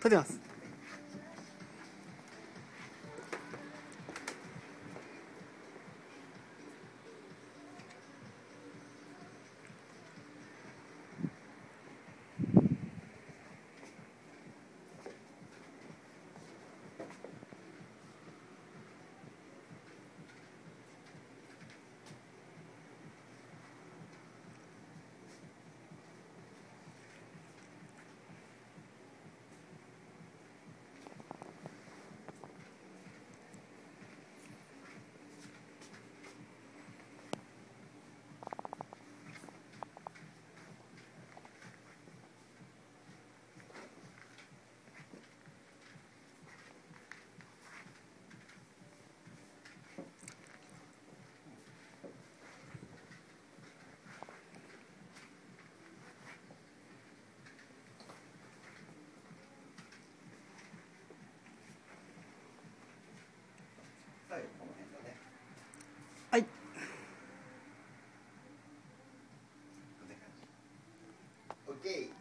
撮ってます。gate.